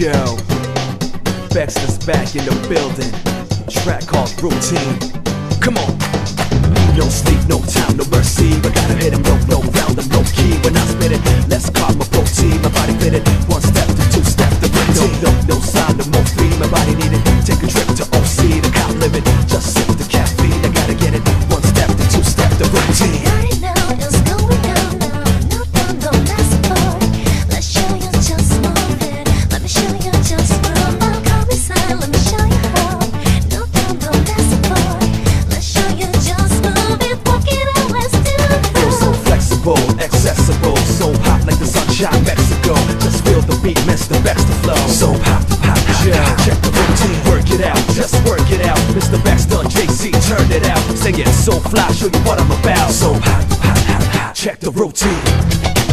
Yo, Baxter's back in the building. Track called RUTI'N. Come on. No sleep, no time, no mercy. But gotta hit him, no, no, round him, no accessible, so hot like the sunshine, Mexico. Just feel the beat, Mr. Baxter flow. So hot, hot, hot, yeah. Check the routine, work it out, just work it out. Mr. Baxter, JC, turn it out. Sing it so fly, show you what I'm about. So hot, hot, hot, hot. Check the routine.